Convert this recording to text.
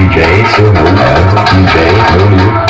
DJ, so no, DJ, no you.